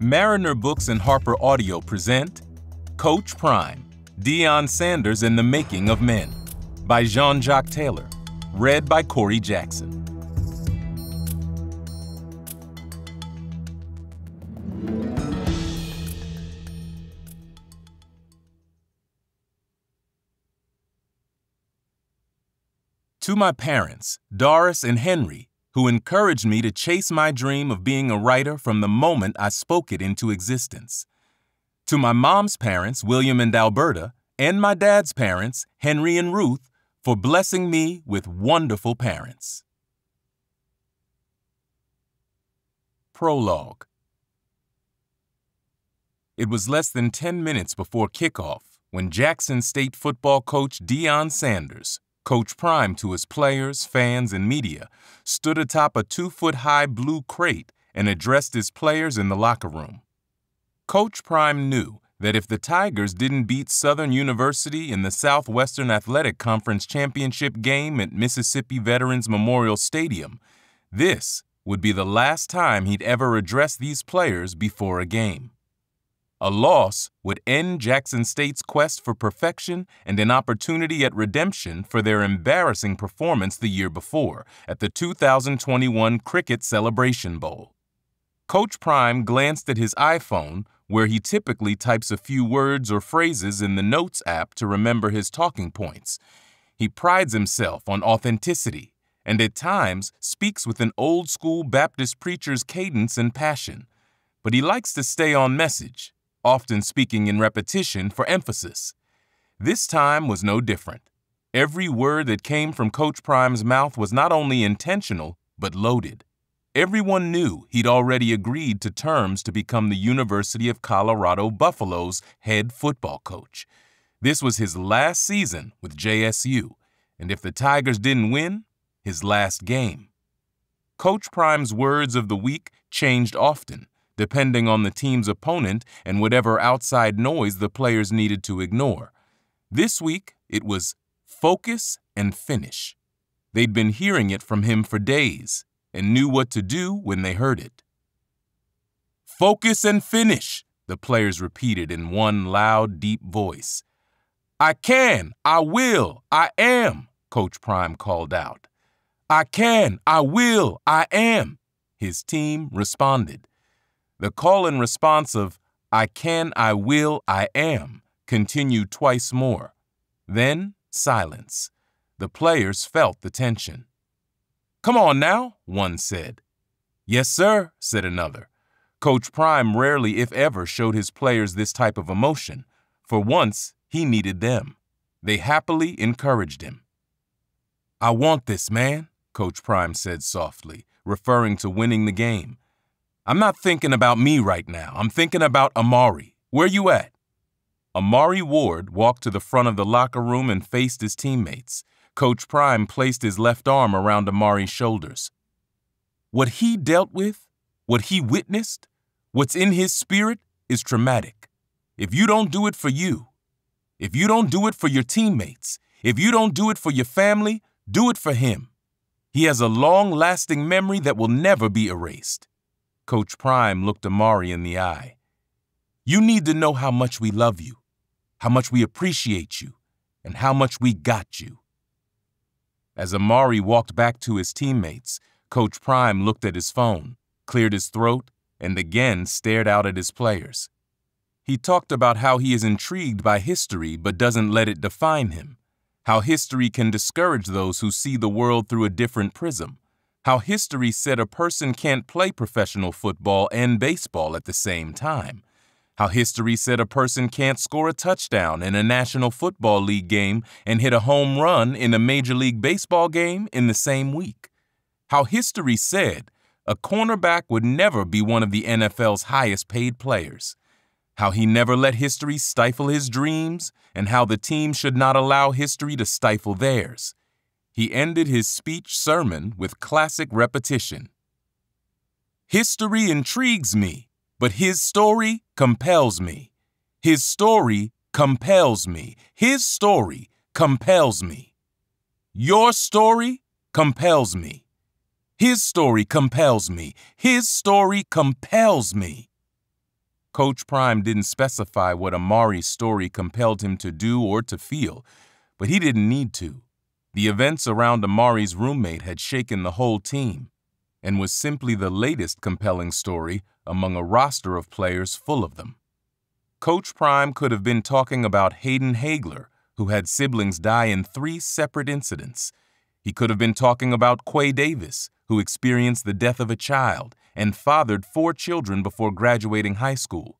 Mariner Books and Harper Audio present Coach Prime, Deion Sanders and the Making of Men by Jean-Jacques Taylor, read by Korey Jackson. To my parents, Doris and Henry, who encouraged me to chase my dream of being a writer from the moment I spoke it into existence. To my mom's parents, William and Alberta, and my dad's parents, Henry and Ruth, for blessing me with wonderful parents. Prologue It was less than 10 minutes before kickoff when Jackson State football coach Deion Sanders Coach Prime, to his players, fans, and media, stood atop a two foot high blue crate and addressed his players in the locker room. Coach Prime knew that if the Tigers didn't beat Southern University in the Southwestern Athletic Conference championship game at Mississippi Veterans Memorial Stadium, this would be the last time he'd ever address these players before a game. A loss would end Jackson State's quest for perfection and an opportunity at redemption for their embarrassing performance the year before at the 2021 Cricket Celebration Bowl. Coach Prime glanced at his iPhone, where he typically types a few words or phrases in the Notes app to remember his talking points. He prides himself on authenticity and at times speaks with an old school Baptist preacher's cadence and passion. But he likes to stay on message often speaking in repetition for emphasis. This time was no different. Every word that came from Coach Prime's mouth was not only intentional, but loaded. Everyone knew he'd already agreed to terms to become the University of Colorado Buffaloes head football coach. This was his last season with JSU, and if the Tigers didn't win, his last game. Coach Prime's words of the week changed often, depending on the team's opponent and whatever outside noise the players needed to ignore. This week, it was focus and finish. They'd been hearing it from him for days and knew what to do when they heard it. Focus and finish, the players repeated in one loud, deep voice. I can, I will, I am, Coach Prime called out. I can, I will, I am, his team responded. The call and response of, I can, I will, I am, continued twice more. Then, silence. The players felt the tension. Come on now, one said. Yes, sir, said another. Coach Prime rarely, if ever, showed his players this type of emotion. For once, he needed them. They happily encouraged him. I want this, man, Coach Prime said softly, referring to winning the game. I'm not thinking about me right now. I'm thinking about Amari. Where you at? Amari Ward walked to the front of the locker room and faced his teammates. Coach Prime placed his left arm around Amari's shoulders. What he dealt with, what he witnessed, what's in his spirit is traumatic. If you don't do it for you, if you don't do it for your teammates, if you don't do it for your family, do it for him. He has a long lasting memory that will never be erased. Coach Prime looked Amari in the eye. You need to know how much we love you, how much we appreciate you, and how much we got you. As Amari walked back to his teammates, Coach Prime looked at his phone, cleared his throat, and again stared out at his players. He talked about how he is intrigued by history but doesn't let it define him, how history can discourage those who see the world through a different prism, how history said a person can't play professional football and baseball at the same time, how history said a person can't score a touchdown in a National Football League game and hit a home run in a Major League Baseball game in the same week, how history said a cornerback would never be one of the NFL's highest paid players, how he never let history stifle his dreams, and how the team should not allow history to stifle theirs he ended his speech sermon with classic repetition. History intrigues me, but his story compels me. His story compels me. His story compels me. Your story compels me. His story compels me. His story compels me. Coach Prime didn't specify what Amari's story compelled him to do or to feel, but he didn't need to. The events around Amari's roommate had shaken the whole team and was simply the latest compelling story among a roster of players full of them. Coach Prime could have been talking about Hayden Hagler, who had siblings die in three separate incidents. He could have been talking about Quay Davis, who experienced the death of a child and fathered four children before graduating high school.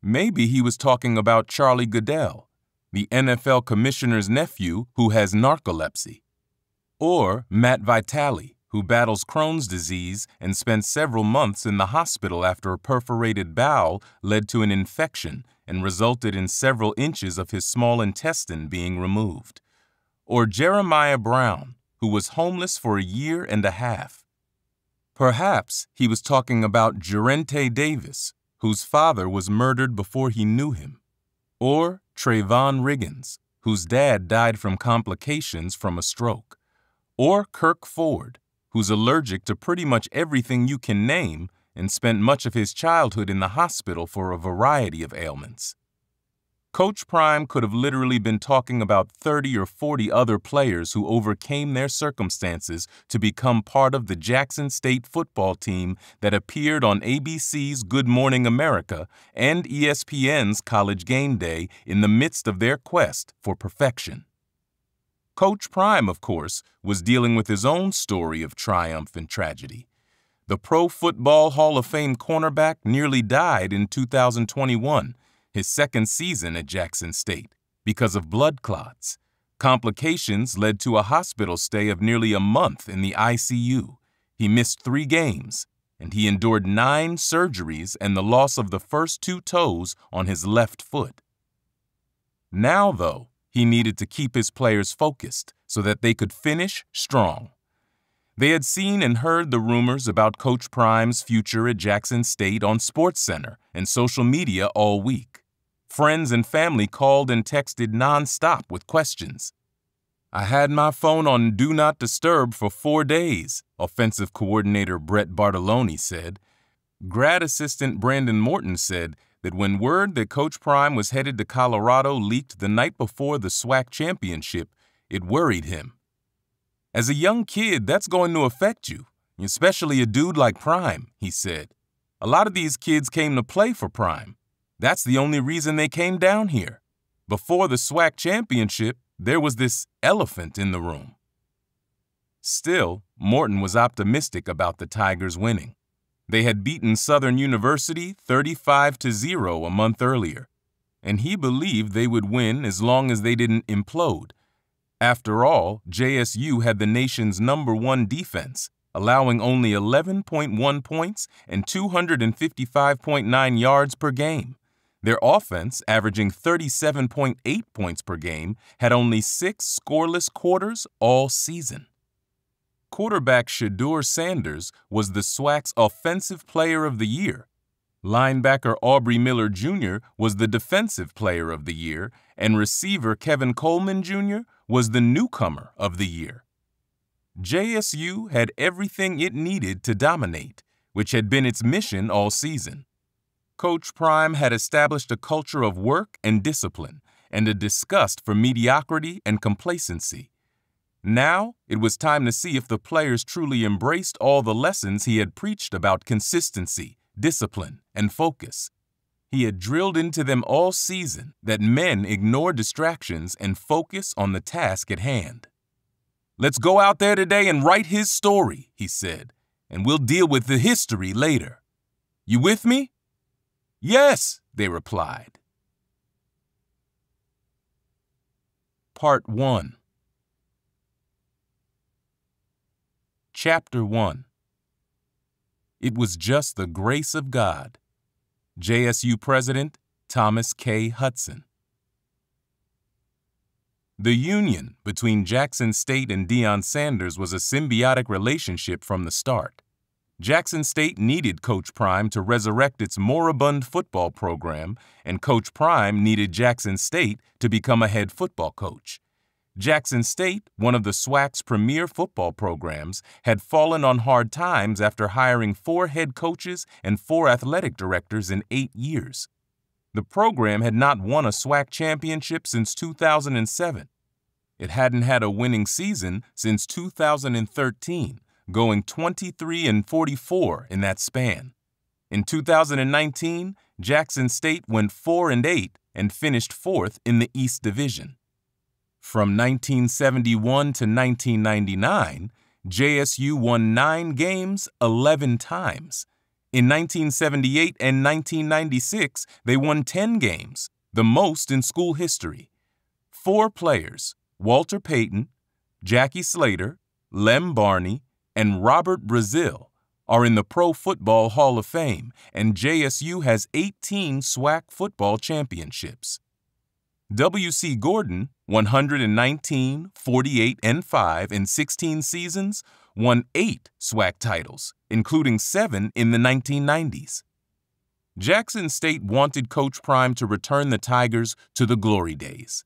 Maybe he was talking about Charlie Goodell, the NFL commissioner's nephew who has narcolepsy. Or Matt Vitale, who battles Crohn's disease and spent several months in the hospital after a perforated bowel led to an infection and resulted in several inches of his small intestine being removed. Or Jeremiah Brown, who was homeless for a year and a half. Perhaps he was talking about Gerente Davis, whose father was murdered before he knew him. Or Trayvon Riggins, whose dad died from complications from a stroke. Or Kirk Ford, who's allergic to pretty much everything you can name and spent much of his childhood in the hospital for a variety of ailments. Coach Prime could have literally been talking about 30 or 40 other players who overcame their circumstances to become part of the Jackson State football team that appeared on ABC's Good Morning America and ESPN's College Game Day in the midst of their quest for perfection. Coach Prime, of course, was dealing with his own story of triumph and tragedy. The Pro Football Hall of Fame cornerback nearly died in 2021, his second season at Jackson State, because of blood clots. Complications led to a hospital stay of nearly a month in the ICU. He missed three games, and he endured nine surgeries and the loss of the first two toes on his left foot. Now, though, he needed to keep his players focused so that they could finish strong. They had seen and heard the rumors about Coach Prime's future at Jackson State on SportsCenter and social media all week. Friends and family called and texted nonstop with questions. I had my phone on Do Not Disturb for four days, offensive coordinator Brett Bartolone said. Grad assistant Brandon Morton said that when word that Coach Prime was headed to Colorado leaked the night before the SWAC championship, it worried him. As a young kid, that's going to affect you, especially a dude like Prime, he said. A lot of these kids came to play for Prime. That's the only reason they came down here. Before the SWAC championship, there was this elephant in the room. Still, Morton was optimistic about the Tigers winning. They had beaten Southern University 35 to 0 a month earlier, and he believed they would win as long as they didn't implode. After all, JSU had the nation's number one defense, allowing only 11.1 points and 255.9 yards per game. Their offense, averaging 37.8 points per game, had only six scoreless quarters all season. Quarterback Shedeur Sanders was the SWAC's Offensive Player of the Year. Linebacker Aubrey Miller Jr. was the Defensive Player of the Year, and receiver Kevin Coleman Jr. was the Newcomer of the Year. JSU had everything it needed to dominate, which had been its mission all season. Coach Prime had established a culture of work and discipline and a disgust for mediocrity and complacency. Now, it was time to see if the players truly embraced all the lessons he had preached about consistency, discipline, and focus. He had drilled into them all season that men ignore distractions and focus on the task at hand. Let's go out there today and write his story, he said, and we'll deal with the history later. You with me? Yes, they replied. Part 1 Chapter 1 It was just the grace of God. JSU President Thomas K. Hudson. The union between Jackson State and Deion Sanders was a symbiotic relationship from the start. Jackson State needed Coach Prime to resurrect its moribund football program, and Coach Prime needed Jackson State to become a head football coach. Jackson State, one of the SWAC's premier football programs, had fallen on hard times after hiring four head coaches and four athletic directors in eight years. The program had not won a SWAC championship since 2007. It hadn't had a winning season since 2013, going 23 and 44 in that span. In 2019, Jackson State went 4 and 8 and finished fourth in the East Division. From 1971 to 1999, JSU won nine games 11 times. In 1978 and 1996, they won 10 games, the most in school history. Four players, Walter Payton, Jackie Slater, Lem Barney, and Robert Brazile, are in the Pro Football Hall of Fame, and JSU has 18 SWAC football championships. W.C. Gorden, 119, 48, and 5 in 16 seasons, won eight SWAC titles, including seven in the 1990s. Jackson State wanted Coach Prime to return the Tigers to the glory days.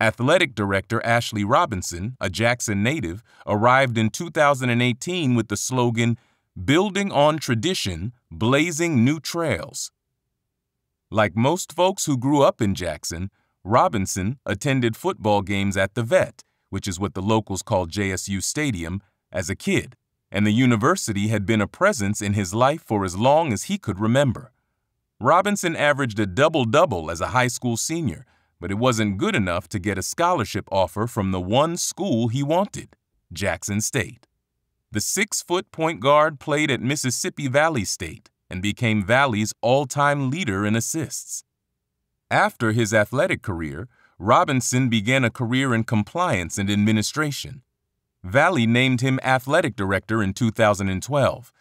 Athletic Director Ashley Robinson, a Jackson native, arrived in 2018 with the slogan, Building on Tradition, Blazing New Trails. Like most folks who grew up in Jackson, Robinson attended football games at the Vet, which is what the locals call JSU Stadium, as a kid, and the university had been a presence in his life for as long as he could remember. Robinson averaged a double-double as a high school senior, but it wasn't good enough to get a scholarship offer from the one school he wanted, Jackson State. The six-foot point guard played at Mississippi Valley State and became Valley's all-time leader in assists. After his athletic career, Robinson began a career in compliance and administration. Valley named him athletic director in 2012.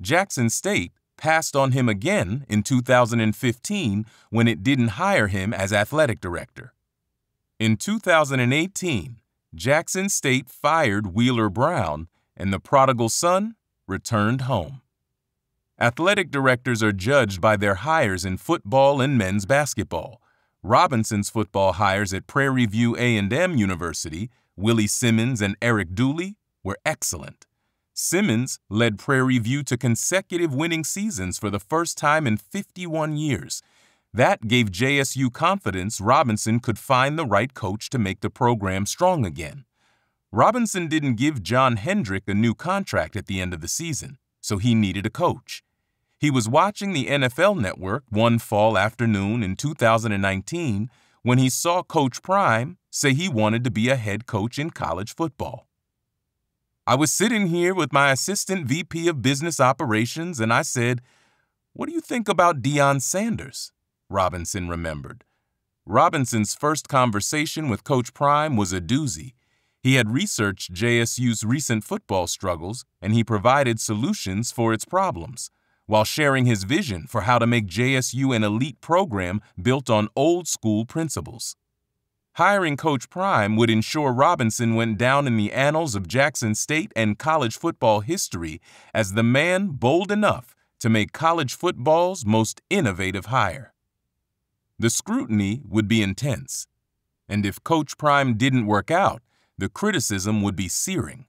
Jackson State passed on him again in 2015 when it didn't hire him as athletic director. In 2018, Jackson State fired Wheeler Brown and the prodigal son returned home. Athletic directors are judged by their hires in football and men's basketball. Robinson's football hires at Prairie View A&M University, Willie Simmons and Eric Dooley, were excellent. Simmons led Prairie View to consecutive winning seasons for the first time in 51 years. That gave JSU confidence Robinson could find the right coach to make the program strong again. Robinson didn't give John Hendrick a new contract at the end of the season, so he needed a coach. He was watching the NFL Network one fall afternoon in 2019 when he saw Coach Prime say he wanted to be a head coach in college football. I was sitting here with my assistant VP of business operations and I said, What do you think about Deion Sanders? Robinson remembered. Robinson's first conversation with Coach Prime was a doozy. He had researched JSU's recent football struggles and he provided solutions for its problems, while sharing his vision for how to make JSU an elite program built on old school principles. Hiring Coach Prime would ensure Robinson went down in the annals of Jackson State and college football history as the man bold enough to make college football's most innovative hire. The scrutiny would be intense, and if Coach Prime didn't work out, the criticism would be searing.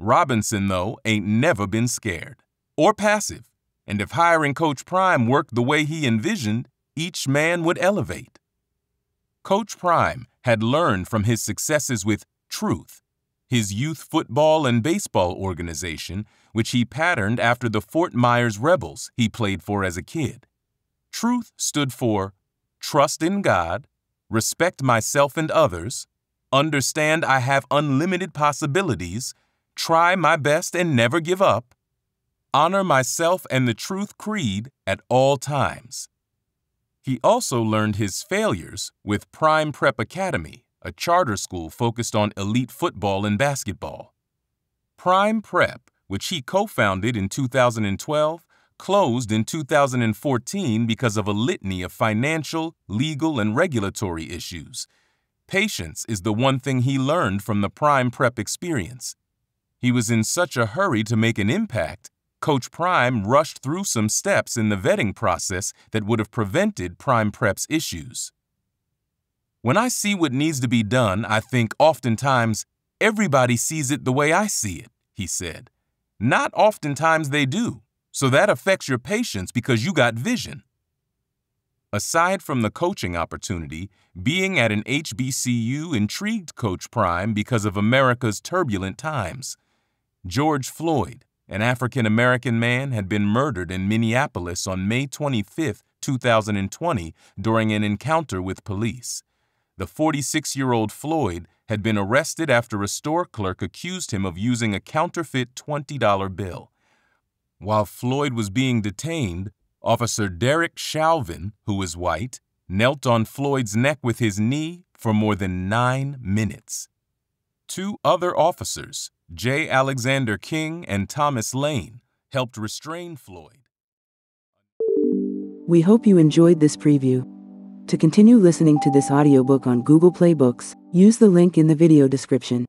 Robinson, though, ain't never been scared or passive, and if hiring Coach Prime worked the way he envisioned, each man would elevate. Coach Prime had learned from his successes with Truth, his youth football and baseball organization, which he patterned after the Fort Myers Rebels he played for as a kid. Truth stood for trust in God, respect myself and others, understand I have unlimited possibilities, try my best and never give up, honor myself and the truth creed at all times. He also learned his failures with Prime Prep Academy, a charter school focused on elite football and basketball. Prime Prep, which he co-founded in 2012, closed in 2014 because of a litany of financial, legal, and regulatory issues, Patience is the one thing he learned from the Prime Prep experience. He was in such a hurry to make an impact, Coach Prime rushed through some steps in the vetting process that would have prevented Prime Prep's issues. When I see what needs to be done, I think oftentimes everybody sees it the way I see it, he said. Not oftentimes they do, so that affects your patience because you got vision. Aside from the coaching opportunity, being at an HBCU intrigued Coach Prime because of America's turbulent times. George Floyd, an African American man, had been murdered in Minneapolis on May 25, 2020, during an encounter with police. The 46 year old Floyd had been arrested after a store clerk accused him of using a counterfeit $20 bill. While Floyd was being detained, Officer Derek Chauvin, who is white, knelt on Floyd's neck with his knee for more than nine minutes. Two other officers, J. Alexander Kueng and Thomas Lane, helped restrain Floyd. We hope you enjoyed this preview. To continue listening to this audiobook on Google Play Books, use the link in the video description.